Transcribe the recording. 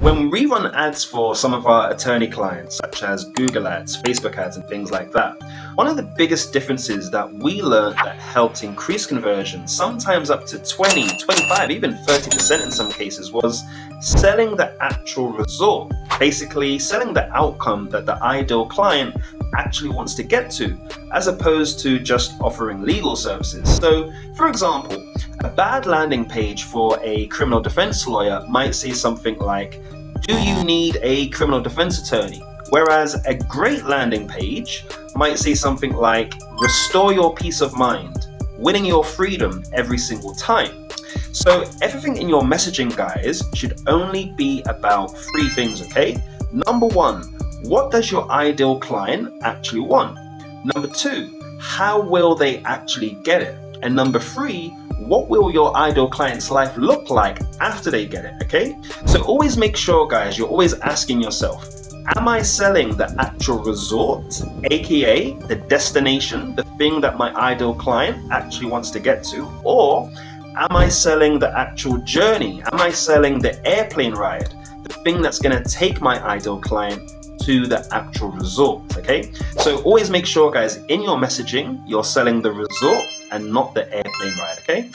When we run ads for some of our attorney clients, such as Google ads, Facebook ads, and things like that, one of the biggest differences that we learned that helped increase conversion, sometimes up to 20, 25, even 30% in some cases, was selling the actual result. Basically, selling the outcome that the ideal client actually wants to get to, as opposed to just offering legal services. So, for example, a bad landing page for a criminal defense lawyer might say something like, do you need a criminal defense attorney? Whereas a great landing page might say something like, restore your peace of mind, winning your freedom every single time. So everything in your messaging, guys, should only be about three things, okay? Number one, what does your ideal client actually want? Number two, how will they actually get it? And number three, what will your ideal client's life look like after they get it, okay? So always make sure, guys, you're always asking yourself, am I selling the actual resort, aka the destination, the thing that my ideal client actually wants to get to, or am I selling the actual journey? Am I selling the airplane ride, the thing that's going to take my ideal client to the actual result, okay? So always make sure, guys, in your messaging, you're selling the result and not the airplane ride, okay?